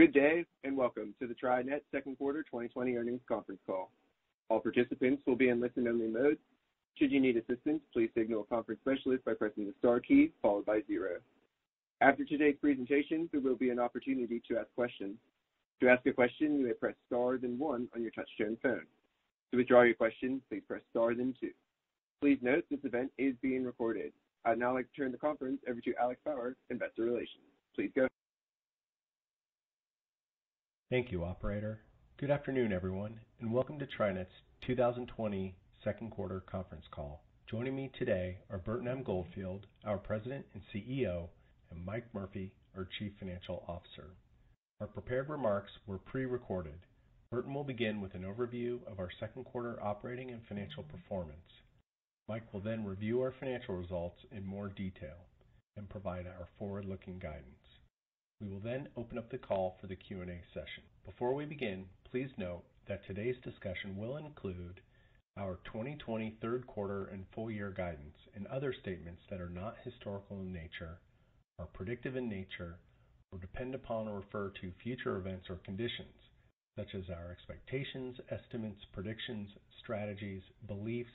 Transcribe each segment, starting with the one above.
Good day, and welcome to the TriNet second quarter 2020 earnings conference call. All participants will be in listen-only mode. Should you need assistance, please signal a conference specialist by pressing the star key followed by zero. After today's presentation, there will be an opportunity to ask questions. To ask a question, you may press star then one on your touch-tone phone. To withdraw your question, please press star then two. Please note this event is being recorded. I'd now like to turn the conference over to Alex Bauer, Investor Relations. Please go. Thank you, operator. Good afternoon, everyone, and welcome to TriNet's 2020 second quarter conference call. Joining me today are Burton M. Goldfield, our President and CEO, and Mike Murphy, our Chief Financial Officer. Our prepared remarks were pre-recorded. Burton will begin with an overview of our second quarter operating and financial performance. Mike will then review our financial results in more detail and provide our forward-looking guidance. We will then open up the call for the Q&A session. Before we begin, please note that today's discussion will include our 2020 third quarter and full year guidance and other statements that are not historical in nature, are predictive in nature, or depend upon or refer to future events or conditions, such as our expectations, estimates, predictions, strategies, beliefs,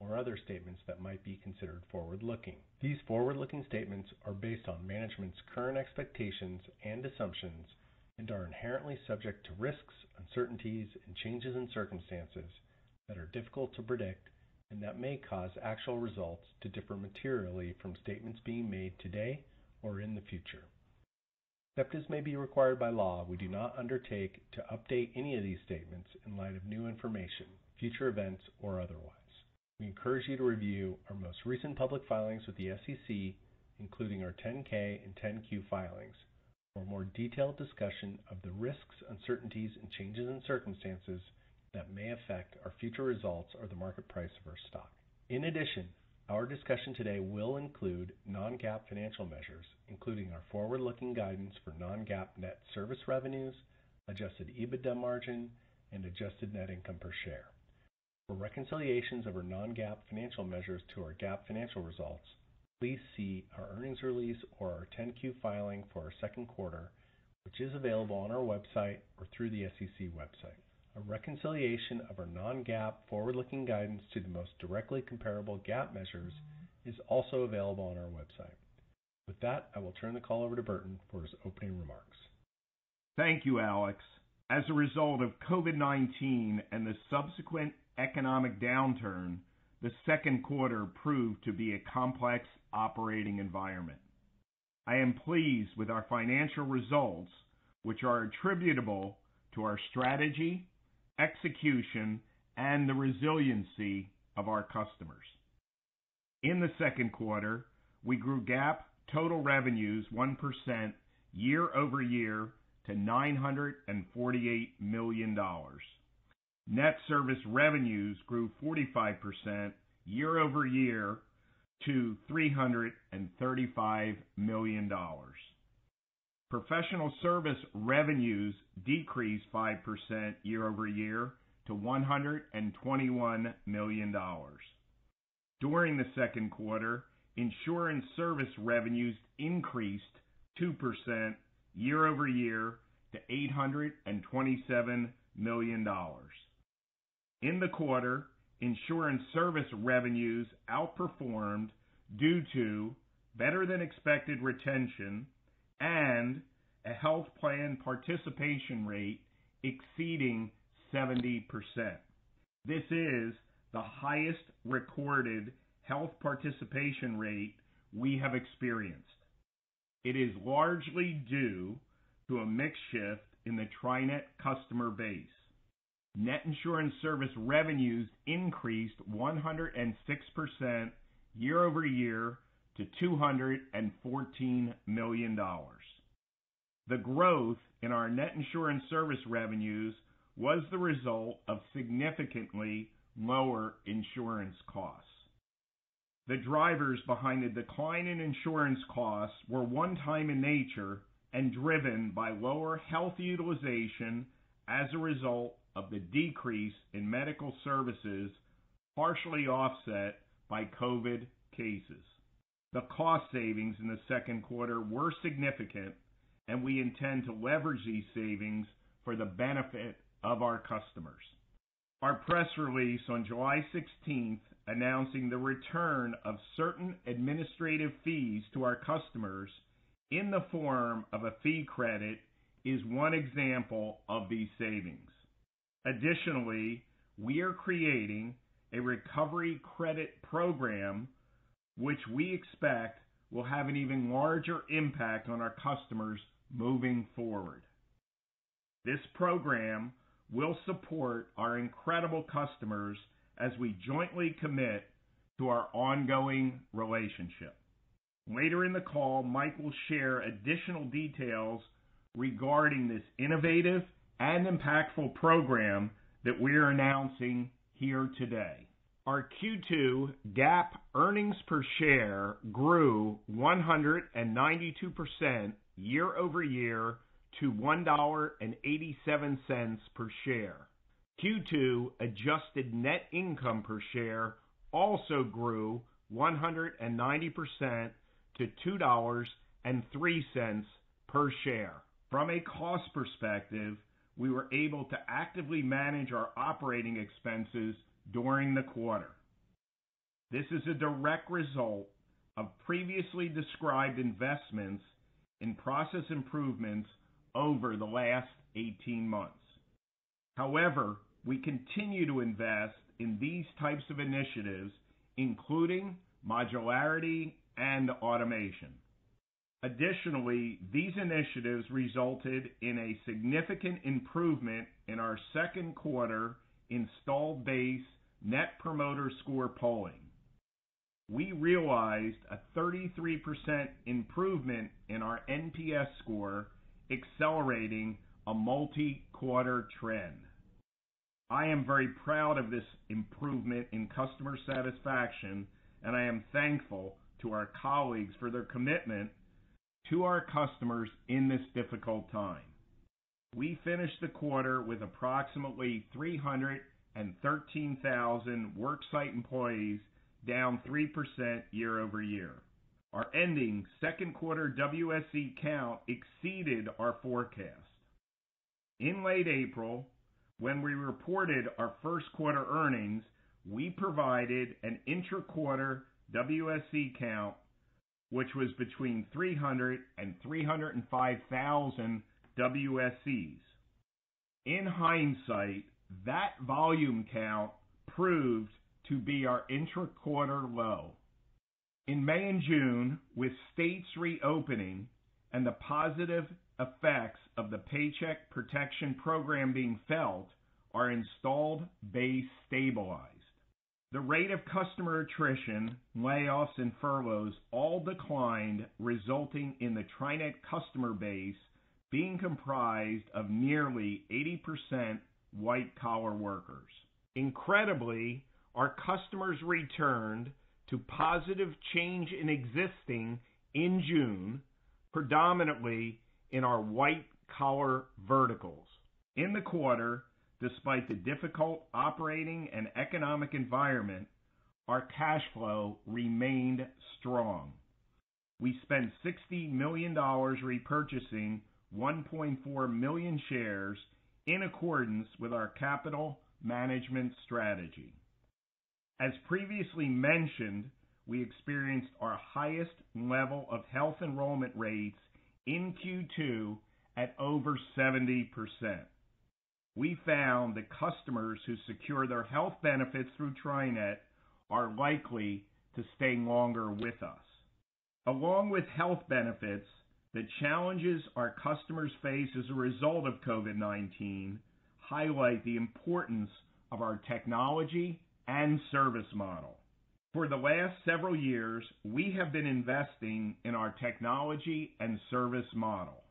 or other statements that might be considered forward-looking. These forward-looking statements are based on management's current expectations and assumptions and are inherently subject to risks, uncertainties, and changes in circumstances that are difficult to predict and that may cause actual results to differ materially from statements being made today or in the future. Except as may be required by law, we do not undertake to update any of these statements in light of new information, future events, or otherwise. We encourage you to review our most recent public filings with the SEC, including our 10-K and 10-Q filings, for a more detailed discussion of the risks, uncertainties, and changes in circumstances that may affect our future results or the market price of our stock. In addition, our discussion today will include non-GAAP financial measures, including our forward-looking guidance for non-GAAP net service revenues, adjusted EBITDA margin, and adjusted net income per share. For reconciliations of our non-GAAP financial measures to our GAAP financial results, please see our earnings release or our 10-Q filing for our second quarter, which is available on our website or through the SEC website. A reconciliation of our non-GAAP forward-looking guidance to the most directly comparable GAAP measures is also available on our website. With that, I will turn the call over to Burton for his opening remarks. Thank you, Alex. As a result of COVID-19 and the subsequent economic downturn, the second quarter proved to be a complex operating environment. I am pleased with our financial results, which are attributable to our strategy, execution, and the resiliency of our customers. In the second quarter, we grew GAAP total revenues 1% year-over-year to $948 million. Net service revenues grew 45% year-over-year to $335 million. Professional service revenues decreased 5% year-over-year to $121 million. During the second quarter, insurance service revenues increased 2% year-over-year to $827 million. In the quarter, insurance service revenues outperformed due to better than expected retention and a health plan participation rate exceeding 70%. This is the highest recorded health participation rate we have experienced. It is largely due to a mix shift in the TriNet customer base. Net insurance service revenues increased 106% year-over-year to $214 million. The growth in our net insurance service revenues was the result of significantly lower insurance costs. The drivers behind the decline in insurance costs were one-time in nature and driven by lower health utilization as a result of the decrease in medical services, partially offset by COVID cases. The cost savings in the second quarter were significant and we intend to leverage these savings for the benefit of our customers. Our press release on July 16th announcing the return of certain administrative fees to our customers in the form of a fee credit is one example of these savings. Additionally, we are creating a recovery credit program, which we expect will have an even larger impact on our customers moving forward. This program will support our incredible customers as we jointly commit to our ongoing relationship. Later in the call, Mike will share additional details regarding this innovative and impactful program that we are announcing here today. Our Q2 GAAP earnings per share grew 192% year-over-year to $1.87 per share. Q2 adjusted net income per share also grew 190% to $2.03 per share. From a cost perspective, we were able to actively manage our operating expenses during the quarter. This is a direct result of previously described investments in process improvements over the last 18 months. However, we continue to invest in these types of initiatives, including modularity and automation. Additionally, these initiatives resulted in a significant improvement in our second quarter installed base Net Promoter Score polling. We realized a 33% improvement in our NPS score, accelerating a multi-quarter trend. I am very proud of this improvement in customer satisfaction, and I am thankful to our colleagues for their commitment to our customers in this difficult time. We finished the quarter with approximately 313,000 worksite employees, down 3% year-over-year. Our ending second quarter WSE count exceeded our forecast. In late April, when we reported our first quarter earnings, we provided an intra-quarter WSE count, which was between 300 and 305,000 WSEs. In hindsight, that volume count proved to be our intra-quarter low. In May and June, with states reopening and the positive effects of the Paycheck Protection Program being felt, our installed base stabilized. The rate of customer attrition, layoffs, and furloughs all declined, resulting in the TriNet customer base being comprised of nearly 80% white-collar workers. Incredibly, our customers returned to positive change in existing in June, predominantly in our white-collar verticals. In the quarter, despite the difficult operating and economic environment, our cash flow remained strong. We spent $60 million repurchasing 1.4 million shares in accordance with our capital management strategy. As previously mentioned, we experienced our highest level of health enrollment rates in Q2 at over 70%. We found that customers who secure their health benefits through TriNet are likely to stay longer with us. Along with health benefits, the challenges our customers face as a result of COVID-19 highlight the importance of our technology and service model. For the last several years, we have been investing in our technology and service model.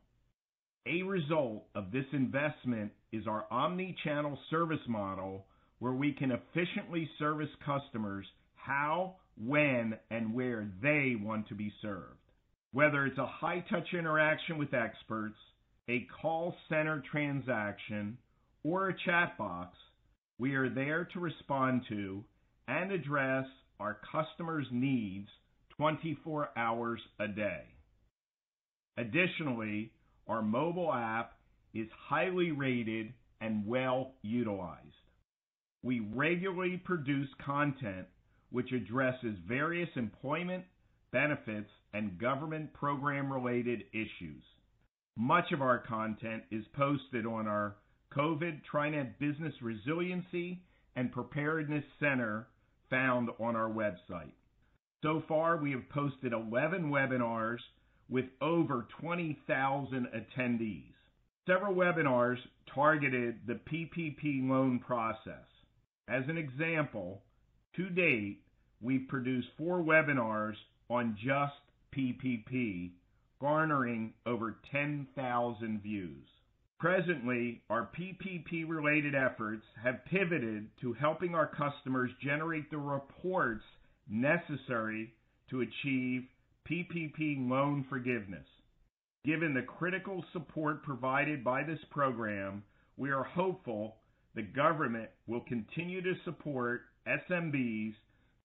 A result of this investment is our omni-channel service model, where we can efficiently service customers how, when, and where they want to be served. Whether it's a high-touch interaction with experts, a call center transaction, or a chat box, we are there to respond to and address our customers' needs 24 hours a day. Additionally, our mobile app is highly rated and well utilized. We regularly produce content which addresses various employment, benefits, and government program-related issues. Much of our content is posted on our COVID TriNet Business Resiliency and Preparedness Center found on our website. So far, we have posted 11 webinars with over 20,000 attendees. Several webinars targeted the PPP loan process. As an example, to date, we've produced four webinars on just PPP, garnering over 10,000 views. Presently, our PPP-related efforts have pivoted to helping our customers generate the reports necessary to achieve PPP loan forgiveness. Given the critical support provided by this program, we are hopeful the government will continue to support SMBs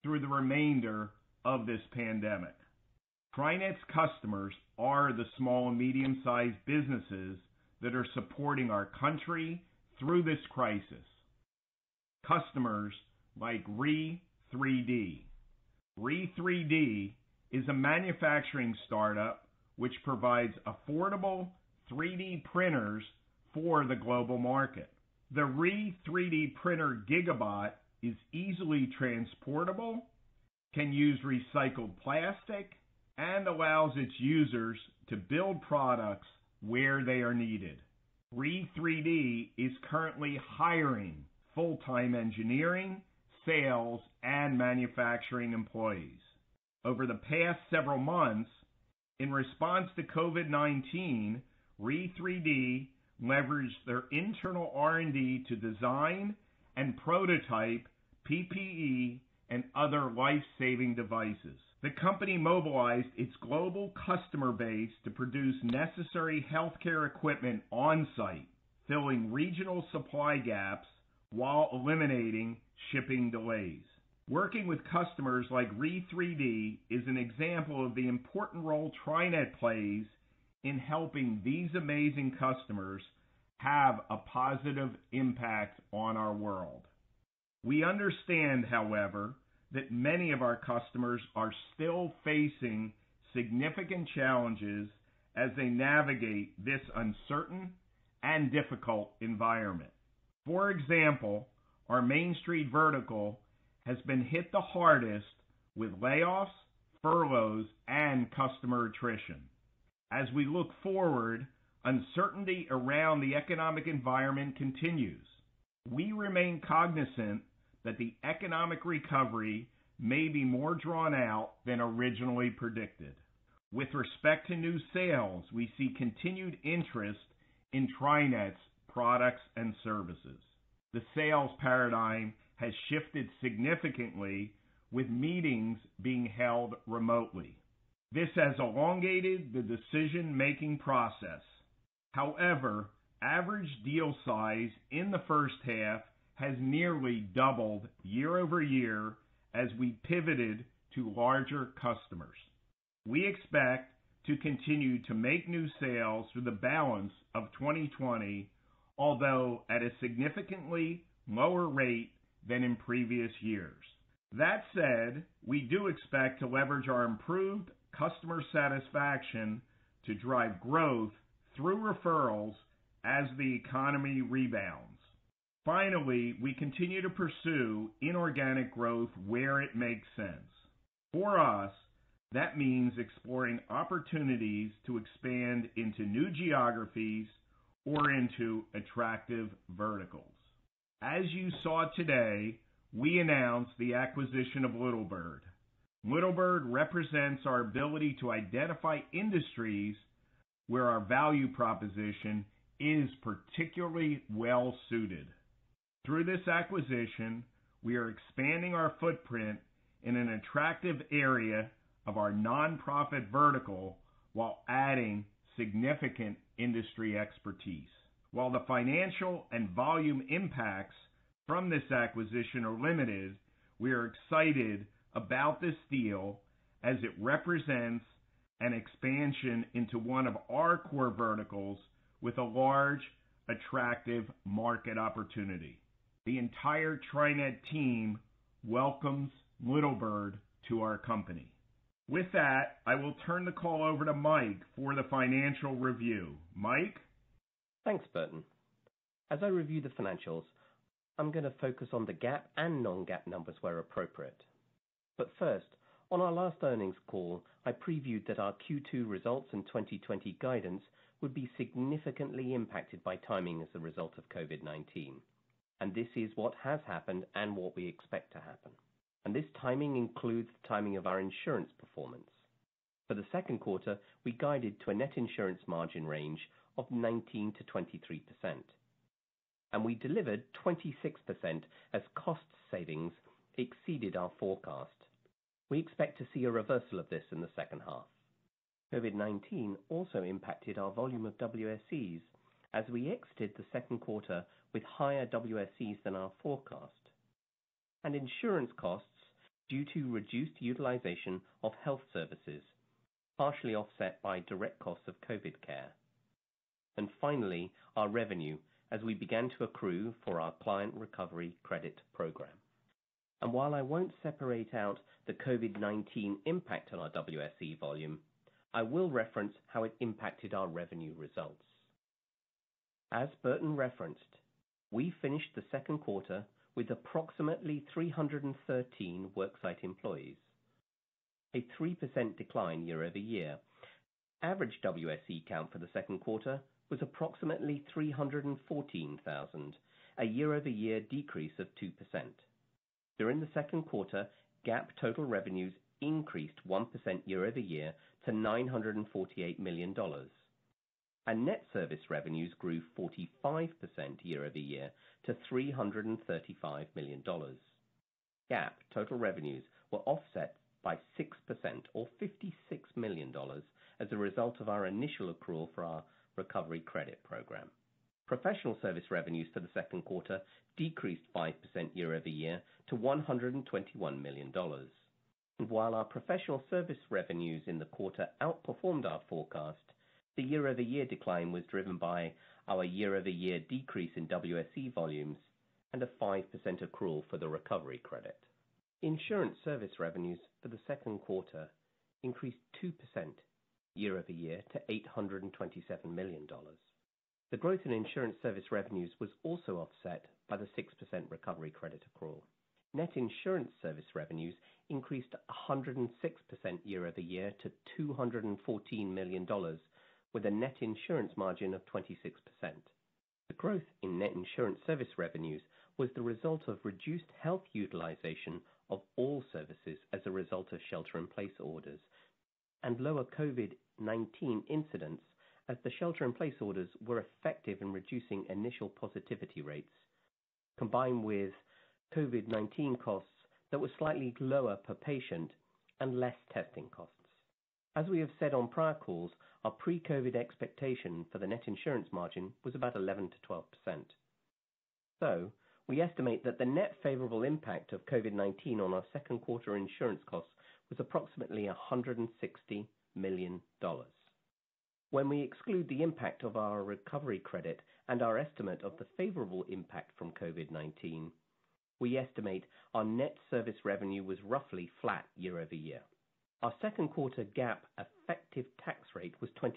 through the remainder of this pandemic. TriNet's customers are the small and medium-sized businesses that are supporting our country through this crisis. Customers like Re3D. Re3D is a manufacturing startup which provides affordable 3D printers for the global market. The Re3D printer GigaBot is easily transportable, can use recycled plastic, and allows its users to build products where they are needed. Re3D is currently hiring full-time engineering, sales, and manufacturing employees. Over the past several months, in response to COVID-19, Re3D leveraged their internal R&D to design and prototype PPE and other life-saving devices. The company mobilized its global customer base to produce necessary healthcare equipment on-site, filling regional supply gaps while eliminating shipping delays. Working with customers like Re3D is an example of the important role TriNet plays in helping these amazing customers have a positive impact on our world. We understand, however, that many of our customers are still facing significant challenges as they navigate this uncertain and difficult environment. For example, our Main Street vertical has been hit the hardest with layoffs, furloughs, and customer attrition. As we look forward, uncertainty around the economic environment continues. We remain cognizant that the economic recovery may be more drawn out than originally predicted. With respect to new sales, we see continued interest in TriNet's products and services. The sales paradigm has shifted significantly with meetings being held remotely. This has elongated the decision-making process. However, average deal size in the first half has nearly doubled year-over-year as we pivoted to larger customers. We expect to continue to make new sales through the balance of 2020, although at a significantly lower rate than in previous years. That said, we do expect to leverage our improved customer satisfaction to drive growth through referrals as the economy rebounds. Finally, we continue to pursue inorganic growth where it makes sense. For us, that means exploring opportunities to expand into new geographies or into attractive verticals. As you saw today, we announced the acquisition of Little Bird. Little Bird represents our ability to identify industries where our value proposition is particularly well-suited. Through this acquisition, we are expanding our footprint in an attractive area of our nonprofit vertical while adding significant industry expertise. While the financial and volume impacts from this acquisition are limited, we are excited about this deal as it represents an expansion into one of our core verticals with a large, attractive market opportunity. The entire TriNet team welcomes Little Bird to our company. With that, I will turn the call over to Mike for the financial review. Mike? Thanks, Burton. As I review the financials, I'm going to focus on the GAAP and non-GAAP numbers where appropriate. But First, on our last earnings call, I previewed that our Q2 results and 2020 guidance would be significantly impacted by timing as a result of COVID-19. and This is what has happened and what we expect to happen. And this timing includes the timing of our insurance performance. For the second quarter, we guided to a net insurance margin range of 19%-23%. And we delivered 26% as cost savings exceeded our forecast. We expect to see a reversal of this in the second half. COVID-19 also impacted our volume of WSEs as we exited the second quarter with higher WSEs than our forecast. And insurance costs due to reduced utilization of health services, partially offset by direct costs of COVID care. And finally, our revenue as we began to accrue for our Client Recovery Credit program. And while I won't separate out the COVID-19 impact on our WSE volume, I will reference how it impacted our revenue results. As Burton referenced, we finished the second quarter with approximately 313 worksite employees, a 3% decline year-over-year. Average WSE count for the second quarter was approximately 314,000, a year-over-year decrease of 2%. During the second quarter, GAAP total revenues increased 1% year-over-year to $948 million. And net service revenues grew 45% year-over-year to $335 million. GAAP total revenues were offset by 6% or $56 million as a result of our initial accrual for our Recovery Credit program. Professional service revenues for the second quarter decreased 5% year-over-year to $121 million. While our professional service revenues in the quarter outperformed our forecast, the year-over-year decline was driven by our year-over-year decrease in WSE volumes and a 5% accrual for the Recovery Credit. Insurance service revenues for the second quarter increased 2% year-over-year to $827 million. The growth in insurance service revenues was also offset by the 6% Recovery Credit accrual. Net insurance service revenues increased 106% year-over-year to $214 million, with a net insurance margin of 26%. The growth in net insurance service revenues was the result of reduced health utilization of all services as a result of shelter-in-place orders and lower COVID-19 incidents as the shelter-in-place orders were effective in reducing initial positivity rates, combined with COVID-19 costs that were slightly lower per patient and less testing costs. As we have said on prior calls, our pre-COVID expectation for the net insurance margin was about 11%-12%. So we estimate that the net favorable impact of COVID-19 on our second quarter insurance costs was approximately $160 million. When we exclude the impact of our Recovery Credit and our estimate of the favorable impact from COVID-19, we estimate our net service revenue was roughly flat year-over-year. Our second quarter GAAP effective tax rate was 26%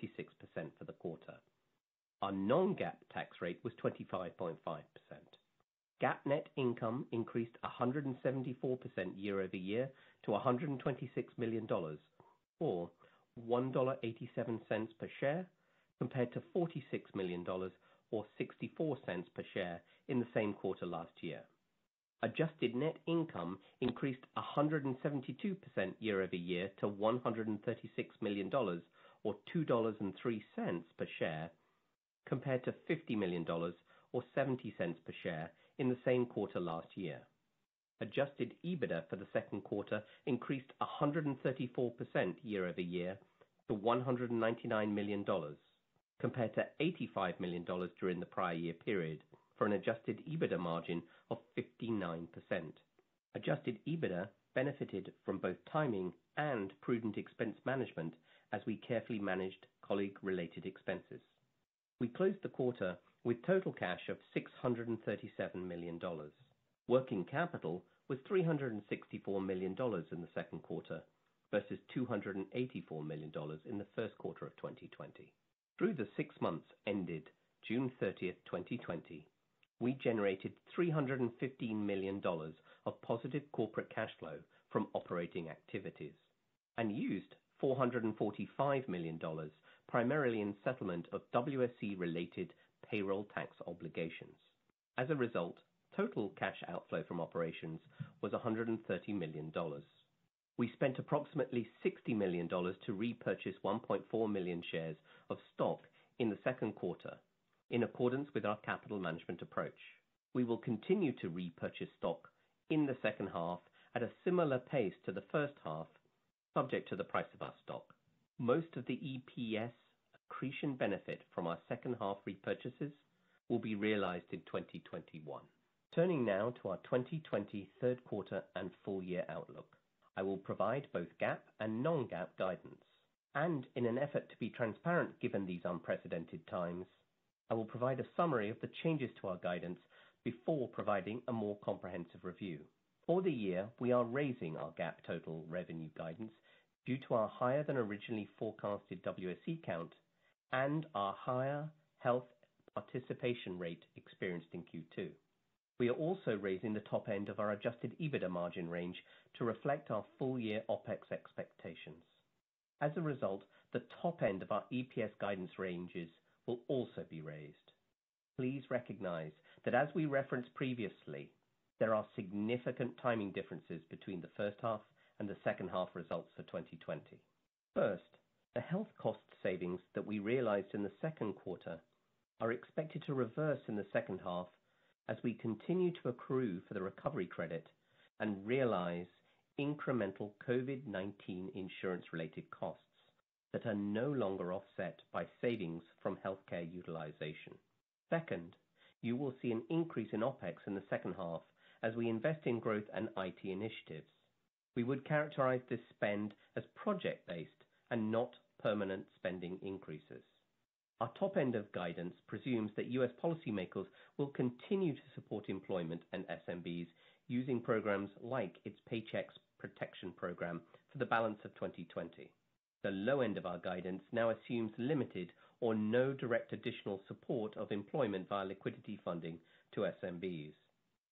for the quarter. Our non-GAAP tax rate was 25.5%. GAAP net income increased 174% year-over-year to $126 million, or $1.87 per share, compared to $46 million or $0.64 per share in the same quarter last year. Adjusted net income increased 172% year-over-year to $136 million or $2.03 per share, compared to $50 million or $0.70 per share in the same quarter last year. Adjusted EBITDA for the second quarter increased 134% year-over-year to $199 million, compared to $85 million during the prior year period, for an adjusted EBITDA margin of 59%. Adjusted EBITDA benefited from both timing and prudent expense management as we carefully managed colleague-related expenses. We closed the quarter with total cash of $637 million. Working capital was $364 million in the second quarter versus $284 million in the first quarter of 2020. Through the six months ended June 30th, 2020, we generated $315 million of positive corporate cash flow from operating activities and used $445 million primarily in settlement of WSE-related payroll tax obligations. As a result, total cash outflow from operations was $130 million. We spent approximately $60 million to repurchase 1.4 million shares of stock in the second quarter in accordance with our capital management approach. We will continue to repurchase stock in the second half at a similar pace to the first half, subject to the price of our stock. Most of the EPS accretion benefit from our second half repurchases will be realized in 2021. Turning now to our 2020 third quarter and full year outlook. I will provide both GAAP and non-GAAP guidance. And in an effort to be transparent given these unprecedented times, I will provide a summary of the changes to our guidance before providing a more comprehensive review. For the year, we are raising our GAAP total revenue guidance due to our higher than originally forecasted WSE count and our higher health participation rate experienced in Q2. We are also raising the top end of our adjusted EBITDA margin range to reflect our full year OpEx expectations. As a result, the top end of our EPS guidance ranges will also be raised. Please recognize that as we referenced previously, there are significant timing differences between the first half and the second half results for 2020. First, the health cost savings that we realized in the second quarter are expected to reverse in the second half as we continue to accrue for the recovery credit and realize incremental COVID-19 insurance-related costs that are no longer offset by savings from healthcare utilization. Second, you will see an increase in OpEx in the second half as we invest in growth and IT initiatives. We would characterize this spend as project-based and not permanent spending increases. Our top end of guidance presumes that U.S. policymakers will continue to support employment and SMBs using programs like its Paycheck Protection Program for the balance of 2020. The low end of our guidance now assumes limited or no direct additional support of employment via liquidity funding to SMBs.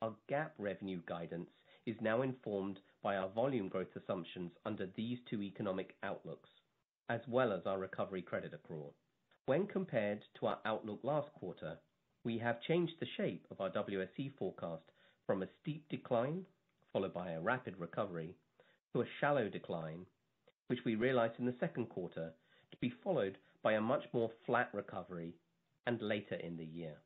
Our GAAP revenue guidance is now informed by our volume growth assumptions under these two economic outlooks, as well as our recovery credit accrual. When compared to our outlook last quarter, we have changed the shape of our WSE forecast from a steep decline, followed by a rapid recovery, to a shallow decline, which we realized in the second quarter, to be followed by a much more flat recovery and later in the year.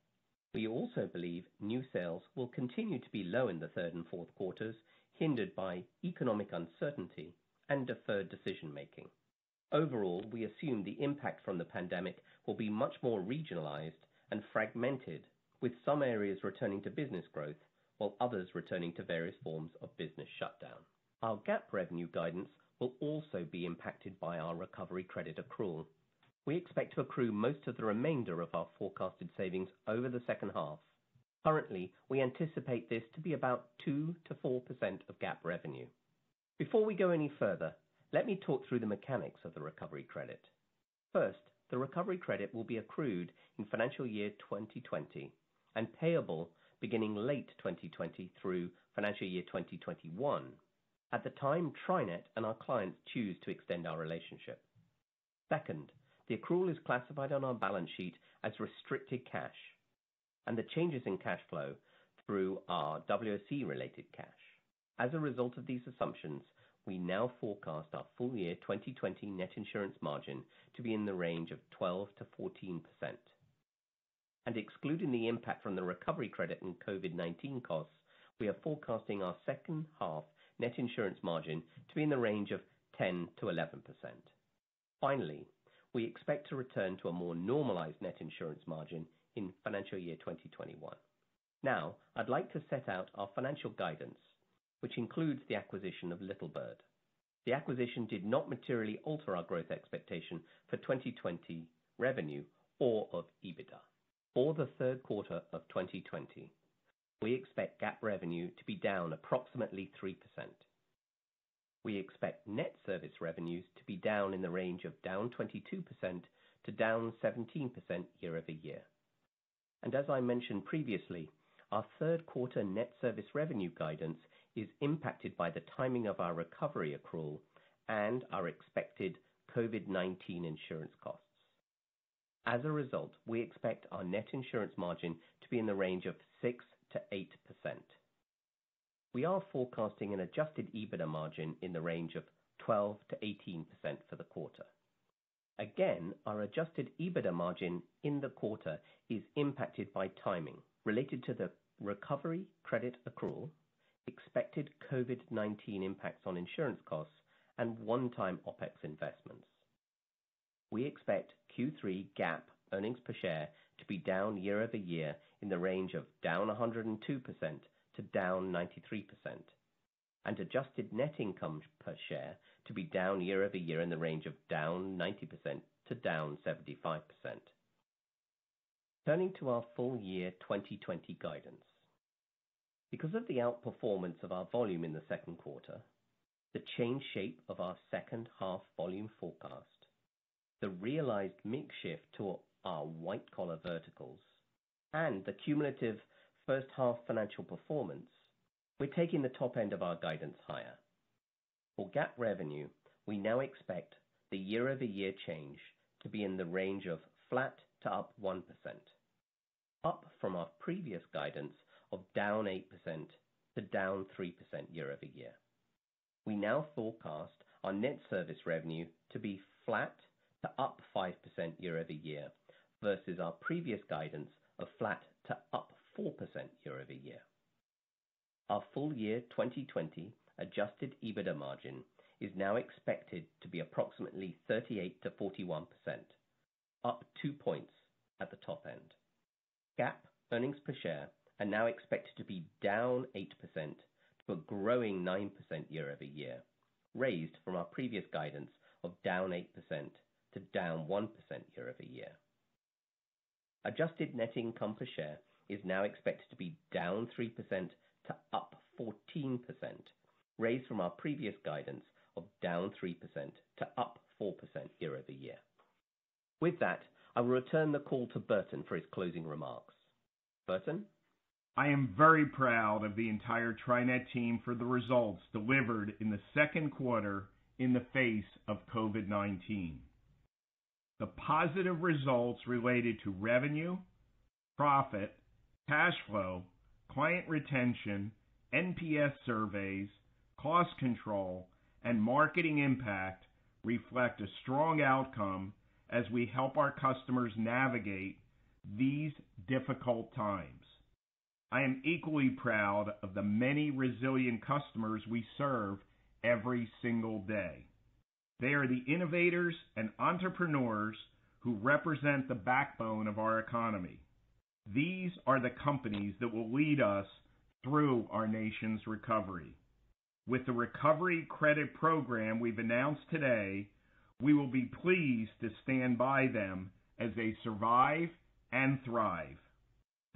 We also believe new sales will continue to be low in the third and fourth quarters, hindered by economic uncertainty and deferred decision-making. Overall, we assume the impact from the pandemic will be much more regionalized and fragmented, with some areas returning to business growth while others returning to various forms of business shutdown. Our GAAP revenue guidance will also be impacted by our recovery credit accrual. We expect to accrue most of the remainder of our forecasted savings over the second half. Currently, we anticipate this to be about 2%-4% of GAAP revenue. Before we go any further, let me talk through the mechanics of the recovery credit. First, the recovery credit will be accrued in financial year 2020 and payable beginning late 2020 through financial year 2021, at the time TriNet and our clients choose to extend our relationship. Second, the accrual is classified on our balance sheet as restricted cash, and the changes in cash flow through our WSE-related cash. As a result of these assumptions, we now forecast our full year 2020 net insurance margin to be in the range of 12%-14%. And excluding the impact from the recovery credit and COVID-19 costs, we are forecasting our second half net insurance margin to be in the range of 10%-11%. Finally, we expect to return to a more normalized net insurance margin in financial year 2021. Now, I'd like to set out our financial guidance, which includes the acquisition of Little Bird. The acquisition did not materially alter our growth expectation for 2020 revenue or of EBITDA. For the third quarter of 2020, we expect GAAP revenue to be down approximately 3%. We expect net service revenues to be down in the range of down 22% to down 17% year-over-year. And as I mentioned previously, our third quarter net service revenue guidance is impacted by the timing of our recovery accrual and our expected COVID-19 insurance costs. As a result, we expect our net insurance margin to be in the range of 6%-8%. We are forecasting an adjusted EBITDA margin in the range of 12%-18% for the quarter. Again, our adjusted EBITDA margin in the quarter is impacted by timing related to the recovery credit accrual, expected COVID-19 impacts on insurance costs, and one-time OpEx investments. We expect Q3 GAAP earnings per share to be down year-over-year in the range of down 102% to down 93%, and adjusted net income per share to be down year-over-year in the range of down 90% to down 75%. Turning to our full year 2020 guidance. Because of the outperformance of our volume in the second quarter, the change shape of our second half volume forecast, the realized mix shift to our white-collar verticals, and the cumulative first half financial performance, we're taking the top end of our guidance higher. For GAAP revenue, we now expect the year-over-year change to be in the range of flat to up 1%, up from our previous guidance of down 8% to down 3% year-over-year. We now forecast our net service revenue to be flat to up 5% year-over-year versus our previous guidance of flat to up 4% year-over-year. Our full year 2020 adjusted EBITDA margin is now expected to be approximately 38%-41%, up two points at the top end. GAAP earnings per share are now expected to be down 8% to a growing 9% year-over-year, raised from our previous guidance of down 8% to down 1% year-over-year. Adjusted net income per share is now expected to be down 3% to up 14%, raised from our previous guidance of down 3% to up 4% year-over-year. With that, I will return the call to Burton for his closing remarks. Burton? I am very proud of the entire TriNet team for the results delivered in the second quarter in the face of COVID-19. The positive results related to revenue, profit, cash flow, client retention, NPS surveys, cost control, and marketing impact reflect a strong outcome as we help our customers navigate these difficult times. I am equally proud of the many resilient customers we serve every single day. They are the innovators and entrepreneurs who represent the backbone of our economy. These are the companies that will lead us through our nation's recovery. With the Recovery Credit program we've announced today, we will be pleased to stand by them as they survive and thrive.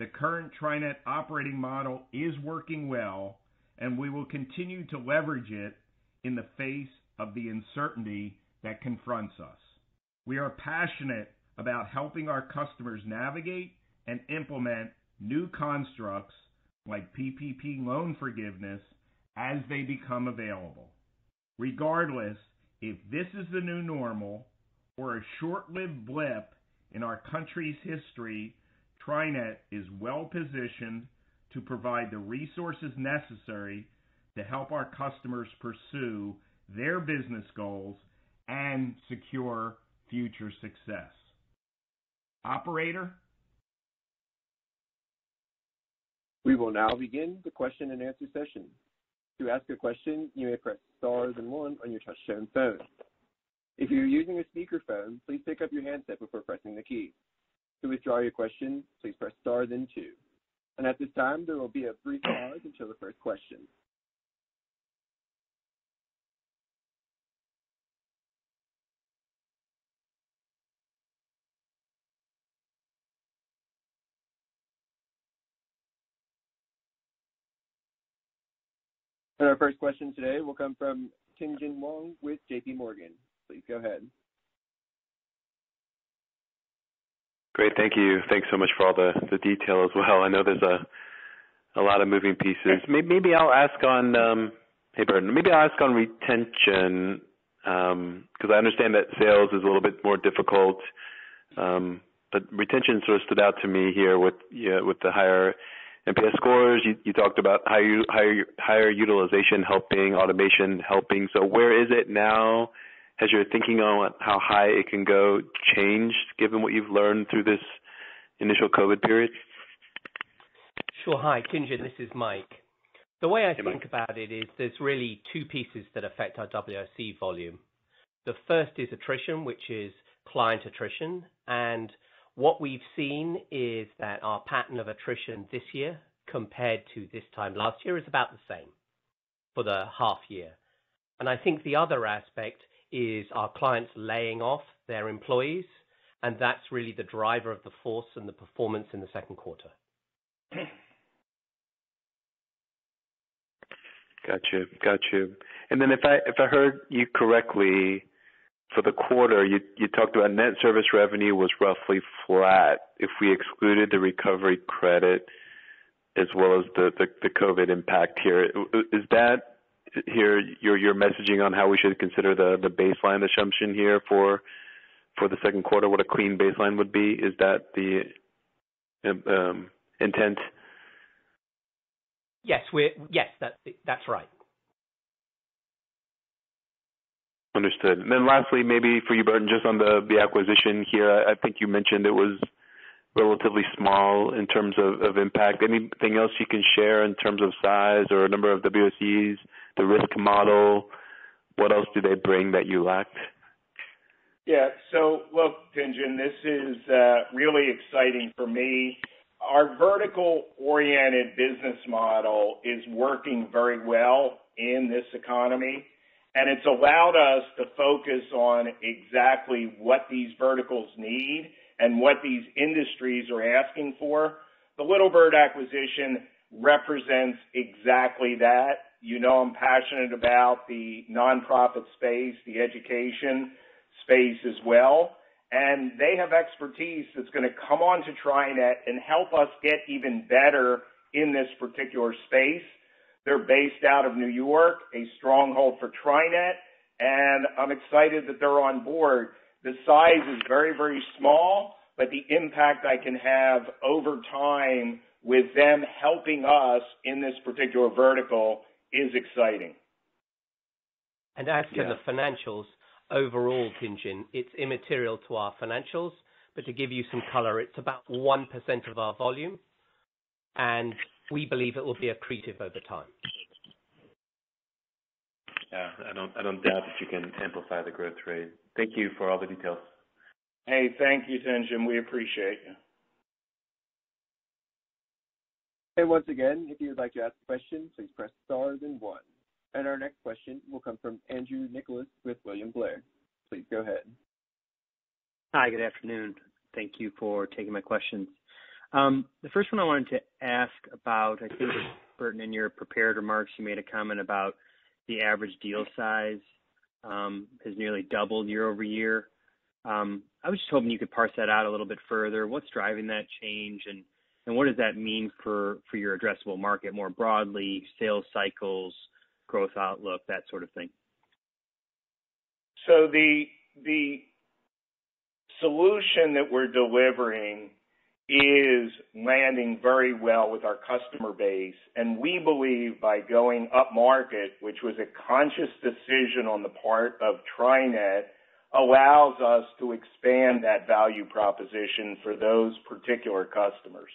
The current TriNet operating model is working well, and we will continue to leverage it in the face of the uncertainty that confronts us. We are passionate about helping our customers navigate and implement new constructs like PPP loan forgiveness as they become available. Regardless if this is the new normal or a short-lived blip in our country's history, TriNet is well-positioned to provide the resources necessary to help our customers pursue their business goals and secure future success. Operator? We will now begin the question and answer session. To ask a question, you may press star then one on your touch-tone phone. If you're using a speakerphone, please pick up your handset before pressing the key. To withdraw your question, please press star then two. And At this time, there will be a brief pause until the first question. And Our first question today will come from Tien-Tsin Huang with JP Morgan. Please go ahead. Great. Thank you. Thanks so much for all the the detail as well. I know there's a a lot of moving pieces. Maybe I'll ask on Hey, Burton. Maybe I'll ask on retention, because I understand that sales is a little bit more difficult. Um, but retention sort of stood out to me here with with the higher NPS scores. You talked about higher, higher, higher utilization helping, automation helping. So where is it now? Has your thinking on how high it can go changed given what you've learned through this initial COVID period? Sure. Hi, Tien-Tsin, this is Mike. The way I think about it is there's really two pieces that affect our WSE volume. The first is attrition, which is client attrition. And what we've seen is that our pattern of attrition this year compared to this time last year is about the same for the half year. And I think the other aspect is our clients laying off their employees, and that's really the driver of the force and the performance in the second quarter. Got you. Got you. And then if I if I heard you correctly, for the quarter, you you talked about net service revenue was roughly flat if we excluded the recovery credit as well as the the COVID impact here. Is that your messaging on how we should consider the baseline assumption here for for the second quarter, what a clean baseline would be? Is that the um, um, intent? Yes. we're yes, That's right. Understood. And then lastly, maybe for you, Burton, just on the the acquisition here, I think you mentioned it was relatively small in terms of impact. Anything else you can share in terms of size or number of WSEs, the risk model? What else do they bring that you lacked? Yeah. So look, Tien-Tsin, this is uh, really exciting for me. Our vertical-oriented business model is working very well in this economy, and it's allowed us to focus on exactly what these verticals need and what these industries are asking for. The Little Bird acquisition represents exactly that. You know I'm passionate about the nonprofit space, the education space as well, and they have expertise that's going to come onto TriNet and help us get even better in this particular space. They're based out of New York, a stronghold for TriNet, and I'm excited that they're on board. The size is very very small, but the impact I can have over time with them helping us in this particular vertical is exciting. And as to the financials, overall, Tien-Tsin, it's immaterial to our financials. But to give you some color, it's about 1% of our volume, and we believe it will be accretive over time. Yeah, I don't I don't doubt that you can amplify the growth rate. Thank you for all the details. Hey, thank you, Tien-Tsin. We appreciate you. And once again, if you would like to ask a question, please press star then one. And our next question will come from Andrew Nicholas with William Blair. Please go ahead. Hi, good afternoon. Thank you for taking my questions. Um, the first one I wanted to ask about, I think, Burton, in your prepared remarks, you made a comment about the average deal size um, has nearly doubled year-over-year. Um, I was just hoping you could parse that out a little bit further. What's driving that change, and what does that mean for for your addressable market more broadly, sales cycles, growth outlook, that sort of thing? So the the solution that we're delivering is landing very well with our customer base, and we believe by going upmarket, which was a conscious decision on the part of TriNet, allows us to expand that value proposition for those particular customers.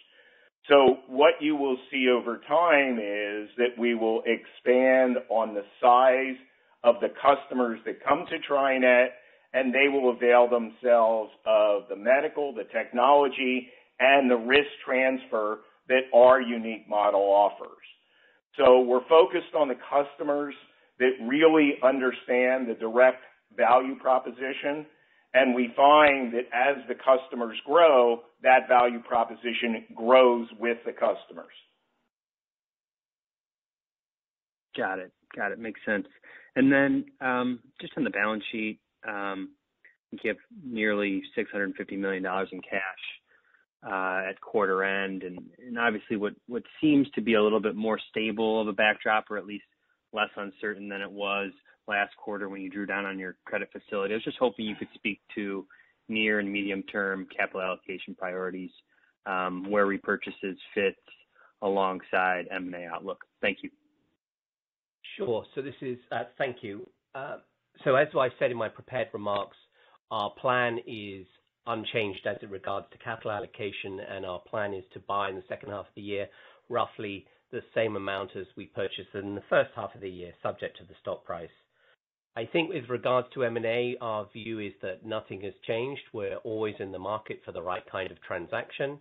So what you will see over time is that we will expand on the size of the customers that come to TriNet, and they will avail themselves of the medical, the technology, and the risk transfer that our unique model offers. So we're focused on the customers that really understand the direct value proposition, and we find that as the customers grow, that value proposition grows with the customers. Got it. Got it. Makes sense. And then, um, just on the balance sheet, um, you have nearly $650 million in cash uh, at quarter end, and obviously what, what seems to be a little bit more stable of a backdrop or at least less uncertain than it was last quarter when you drew down on your credit facility. I was just hoping you could speak to near and medium-term capital allocation priorities, where repurchases fit alongside M&A outlook. Thank you. Sure. So this is uh thank you. Uh so as I said in my prepared remarks, our plan is unchanged as it regards to capital allocation, and our plan is to buy in the second half of the year roughly the same amount as we purchased in the first half of the year, subject to the stock price. I think with regards to M&A, our view is that nothing has changed. We're always in the market for the right kind of transaction.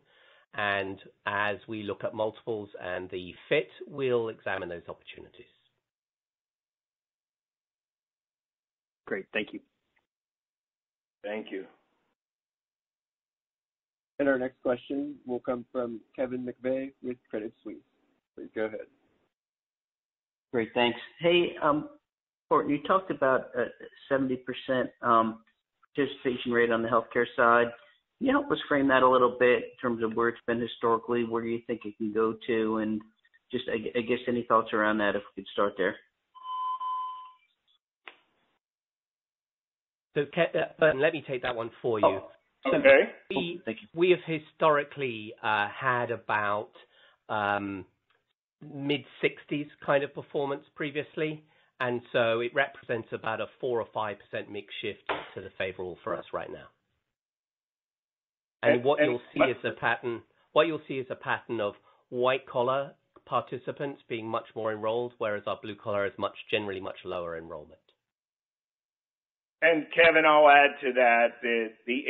And as we look at multiples and the fit, we'll examine those opportunities. Great. Thank you. Thank you. And our next question will come from Kevin McVeigh with Credit Suisse. Please go ahead. Great. Thanks. Hey, um, Burton, you talked about uh, a 70% um, participation rate on the healthcare side. Can you help us frame that a little bit in terms of where it's been historically? Where you think it can go to? And just, I guess, any thoughts around that, if we could start there. So, Burton, uh, let me take that one for you. Oh, okay. Oh, thank you. We have historically uh, had about um, mid-60s kind of performance previously, and so it represents about a 4 or 5% mix shift to the favorable for us right now. And, and what you'll see is a pattern What you'll see is a pattern of white-collar participants being much more enrolled, whereas our blue collar is much generally much lower enrollment. And Kevin, I'll add to that that the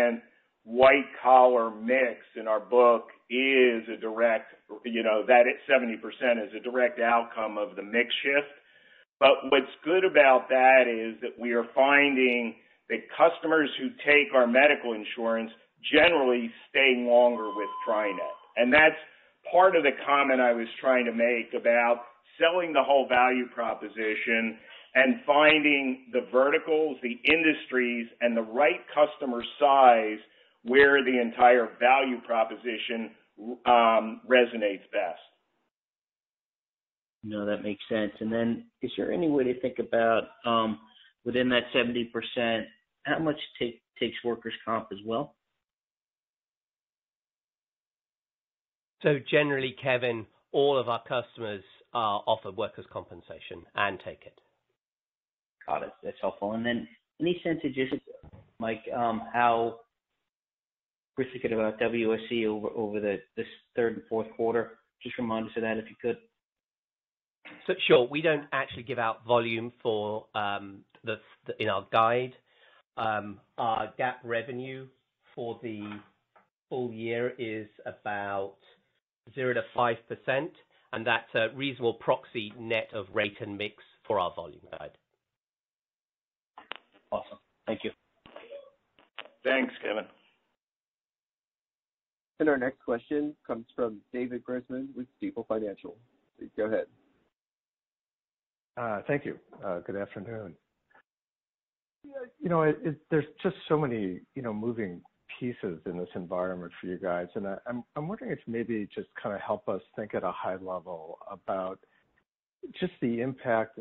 80% white-collar mix in our book is a direct, you know, that 70% is a direct outcome of the mix shift. But what's good about that is that we are finding that customers who take our medical insurance generally stay longer with TriNet. And that's part of the comment I was trying to make about selling the whole value proposition and finding the verticals, the industries, and the right customer size where the entire value proposition um, resonates best. No, that makes sense. And then is there any way to think about, um, within that 70%, how much take, takes workers' comp as well? So generally, Kevin, all of our customers are offered workers' compensation and take it. Got it. That's helpful. And then any sense of just, Mike, how we're thinking about WSE over over the, this third and fourth quarter? Just remind us of that, if you could. So sure. We don't actually give out volume for um, the in our guide. Um, our GAAP revenue for the full year is about 0%-5%, and that's a reasonable proxy net of rate and mix for our volume guide. Awesome. Thank you. Thanks, Kevin. And our next question comes from David Grossman with Stifel Financial. Please go ahead. Uh, thank you. Uh, good afternoon. You know, there's just so many you know, moving pieces in this environment for you guys, and I'm wondering if maybe just kind of help us think at a high level about just the impact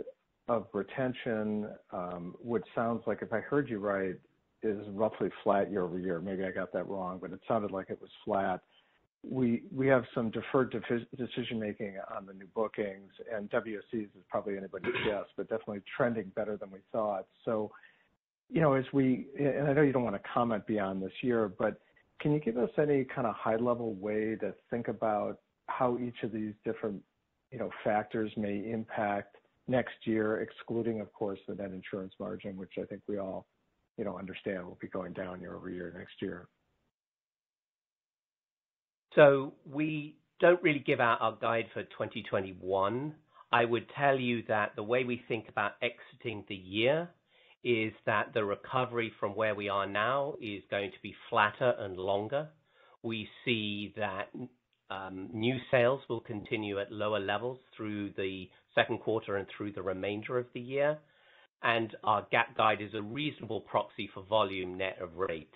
of retention, um, which sounds like, if I heard you right, is roughly flat year-over-year. Maybe I got that wrong, but it sounded like it was flat. We we have some deferred decision-making on the new bookings, and WSEs is probably anybody's guess, but definitely trending better than we thought. So, you know, as we and I know you don't want to comment beyond this year, but can you give us any kind of high-level way to think about how each of these different you know, factors may impact next year, excluding, of course, the net insurance margin, which I think we all you know, understand will be going down year-over-year next year? So we don't really give out our guide for 2021. I would tell you that the way we think about exiting the year is that the recovery from where we are now is going to be flatter and longer. We see that um, new sales will continue at lower levels through the second quarter and through the remainder of the year. And our GAAP guide is a reasonable proxy for volume net of rate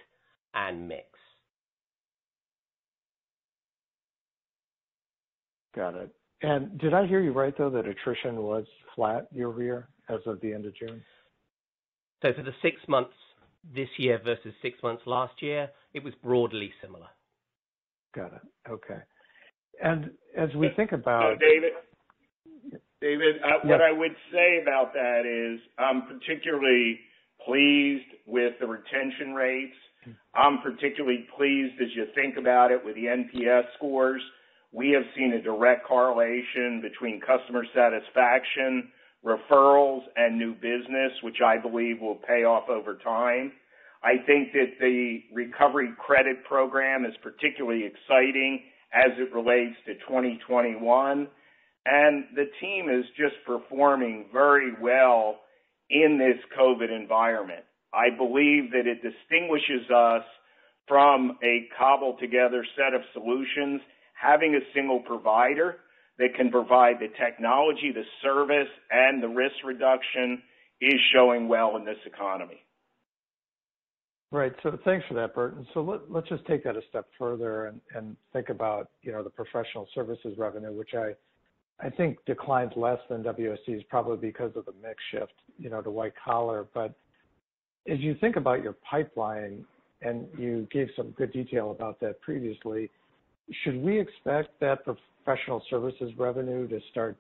and mix. Got it. And did I hear you right, though, that attrition was flat year-over-year as of the end of June? So for the six months this year versus six months last year, it was broadly similar. Got it. Okay. And as we think about- David? David, Yes. What I would say about that is I'm particularly pleased with the retention rates. Hmm. I'm particularly pleased as you think about it with the NPS scores. We have seen a direct correlation between customer satisfaction, referrals, and new business, which I believe will pay off over time. I think that the Recovery Credit program is particularly exciting as it relates to 2021, and the team is just performing very well in this COVID environment. I believe that it distinguishes us from a cobbled-together set of solutions. Having a single provider that can provide the technology, the service, and the risk reduction is showing well in this economy. Right. So thanks for that, Burton. So Let's just take that a step further and think about you know, the professional services revenue, which I I think declines less than WSE's probably because of the mix shift you know, to white collar. But as you think about your pipeline, and you gave some good detail about that previously, should we expect that professional services revenue to start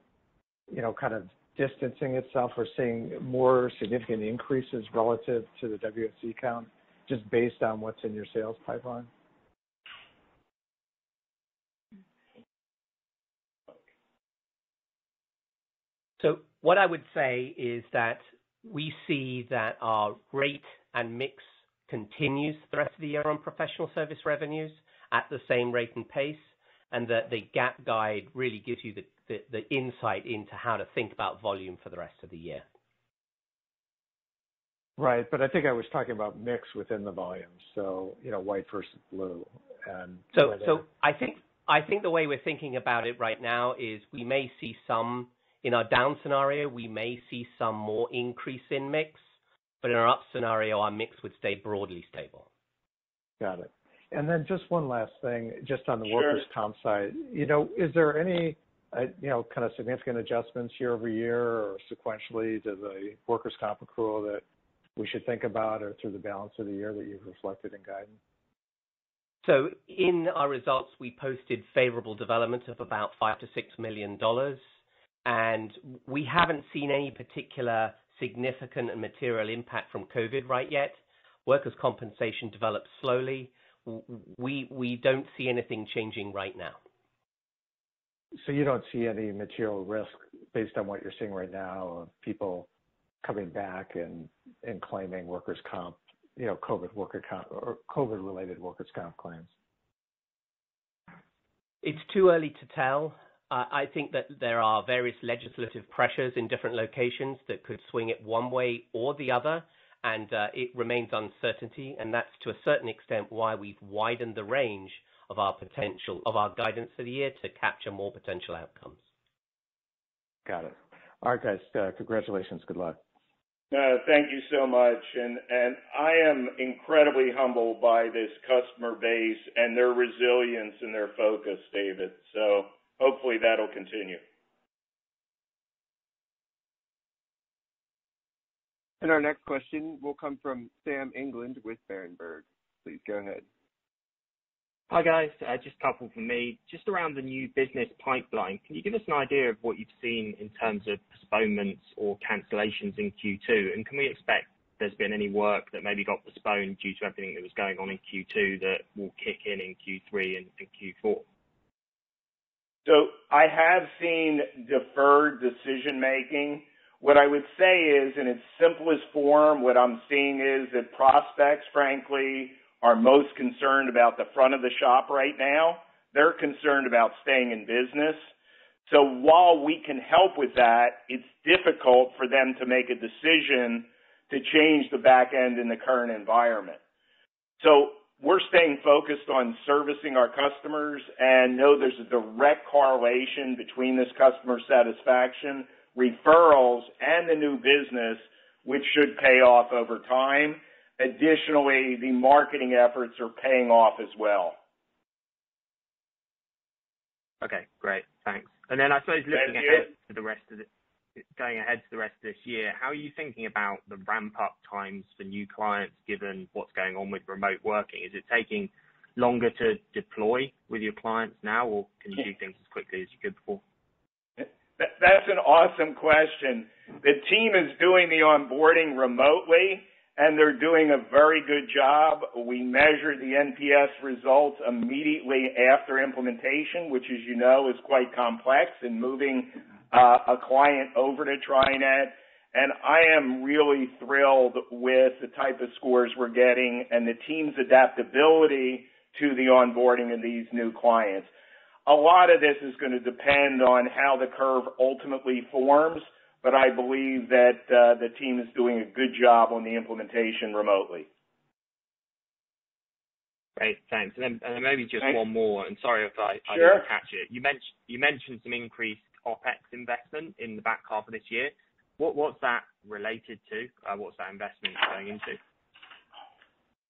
you know, kind of distancing itself or seeing more significant increases relative to the WSE count, just based on what's in your sales pipeline? So what I would say is that we see that our rate and mix continues the rest of the year on professional service revenues at the same rate and pace, and that the GAAP guide really gives you the insight into how to think about volume for the rest of the year. Right. But I think I was talking about mix within the volume, so you know, white versus blue. So, so I think I think the way we're thinking about it right now is we may see some in our down scenario, we may see some more increase in mix, but in our up scenario, our mix would stay broadly stable. Got it. And then just one last thing, just on the Sure workers' comp side. You know, is there any uh, you know, kind of significant adjustments year-over-year or sequentially to the workers' comp accrual that we should think about or through the balance of the year that you've reflected in guidance? So in our results, we posted favorable development of about $5 million-$6 million, and we haven't seen any particular significant and material impact from COVID right yet. Workers' compensation develops slowly. We don't see anything changing right now. So you don't see any material risk based on what you're seeing right now of people coming back and claiming workers' comp, you know, COVID worker comp or COVID-related workers' comp claims? It's too early to tell. I think that there are various legislative pressures in different locations that could swing it one way or the other, and uh, it remains uncertainty, and that's to a certain extent why we've widened the range of our potential, of our guidance for the year to capture more potential outcomes. Got it. All right, guys. Uh, congratulations. Good luck. Thank you so much. And and I am incredibly humbled by this customer base and their resilience and their focus, David. So hopefully that'll continue. And our next question will come from Sam England with Berenberg. Please go ahead. Hi, guys. Uh, just a couple from me. Just around the new business pipeline, can you give us an idea of what you've seen in terms of postponements or cancellations in Q2? Can we expect there's been any work that maybe got postponed due to everything that was going on in Q2 that will kick in in Q3 and Q4? I have seen deferred decision-making. What I would say is, in its simplest form, what I'm seeing is that prospects, frankly, are most concerned about the front of the shop right now. They're concerned about staying in business. So while we can help with that, it's difficult for them to make a decision to change the back end in the current environment. So we're staying focused on servicing our customers and know there's a direct correlation between this customer satisfaction, referrals, and the new business, which should pay off over time. Additionally, the marketing efforts are paying off as well. Okay, great. Thanks. And then I suppose looking ahead to the rest of the going ahead to the rest of this year, how are you thinking about the ramp-up times for new clients, given what's going on with remote working? Is it taking longer to deploy with your clients now, or can you do things as quickly as you could before? That's an awesome question. The team is doing the onboarding remotely, and they're doing a very good job. We measure the NPS results immediately after implementation, which as you know, is quite complex in moving uh, a client over to TriNet. And I am really thrilled with the type of scores we're getting and the team's adaptability to the onboarding of these new clients. A lot of this is going to depend on how the curve ultimately forms, but I believe that uh, the team is doing a good job on the implementation remotely. Great. Thanks. And then maybe just one more, and sorry if I Sure didn't catch it. You mentioned some increased OpEx investment in the back half of this year. What, What's that related to? Uh, What's that investment going into?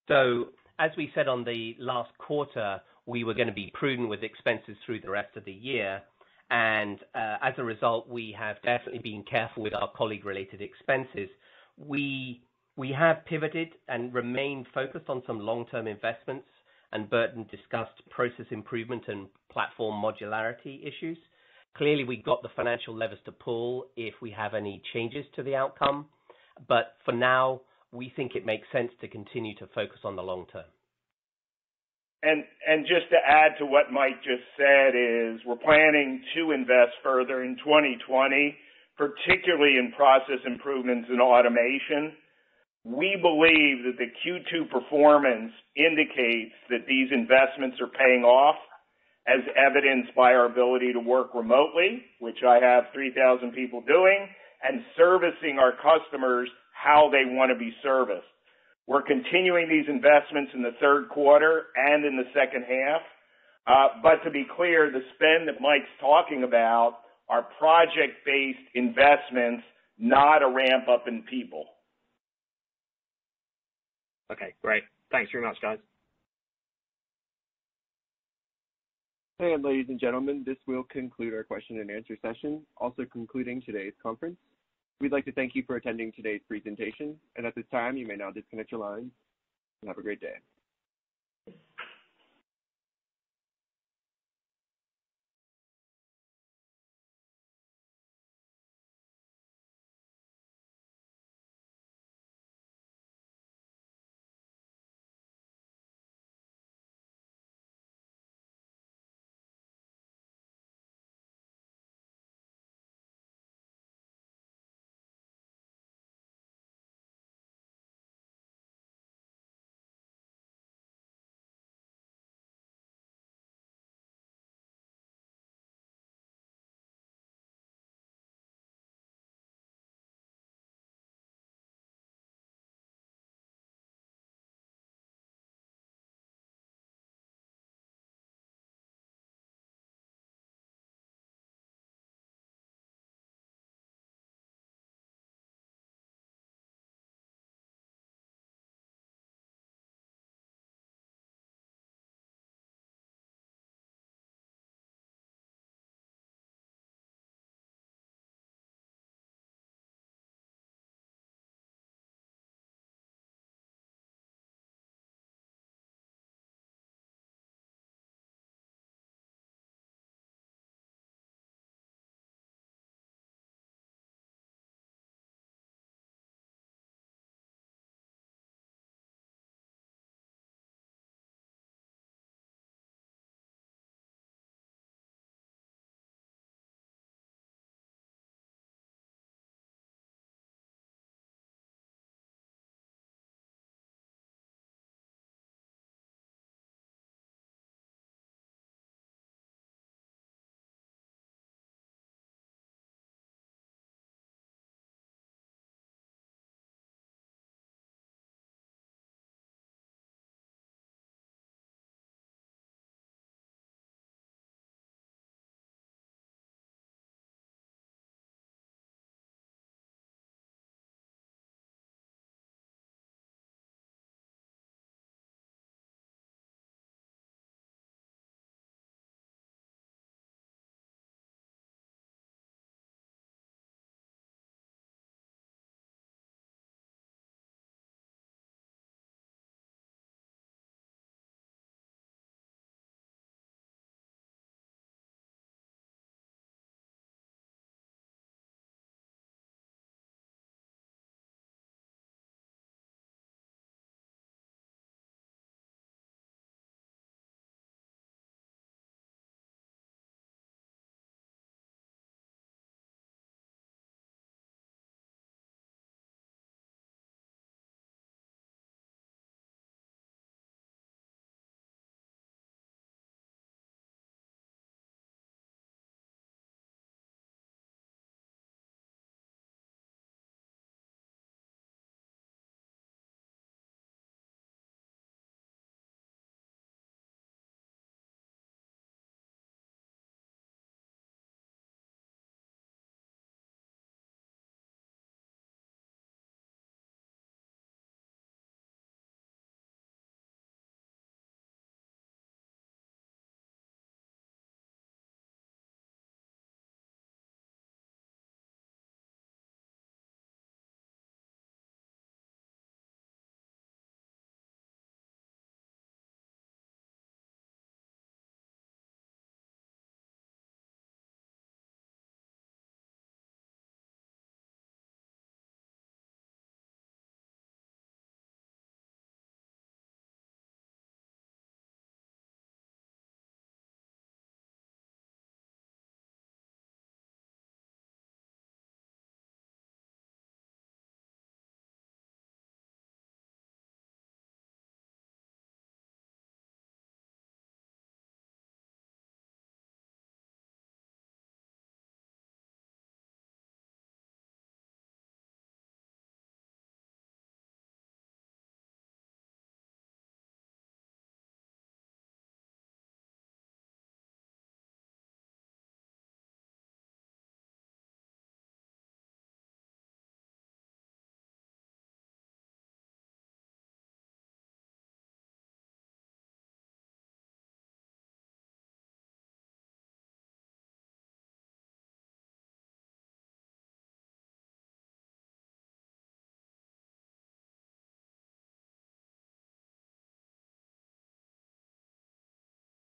So, As we said on the last quarter, we were going to be prudent with expenses through the rest of the year. And uh, as a result, we have definitely been careful with our colleague-related expenses. We we have pivoted and remain focused on some long-term investments, and Burton discussed process improvement and platform modularity issues. Clearly, we've got the financial levers to pull if we have any changes to the outcome. But for now, we think it makes sense to continue to focus on the long term. And, and just to add to what Mike just said is we're planning to invest further in 2020, particularly in process improvements and automation. We believe that the Q2 performance indicates that these investments are paying off, as evidenced by our ability to work remotely, which I have 3,000 people doing, and servicing our customers how they want to be serviced. We're continuing these investments in the third quarter and in the second half. Uh, but to be clear, the spend that Mike's talking about are project-based investments, not a ramp-up in people. Okay, great. Thanks very much, guys. Ladies and gentlemen, this will conclude our question and answer session, also concluding today's conference. We'd like to thank you for attending today's presentation, and at this time, you may now disconnect your lines. And have a great day.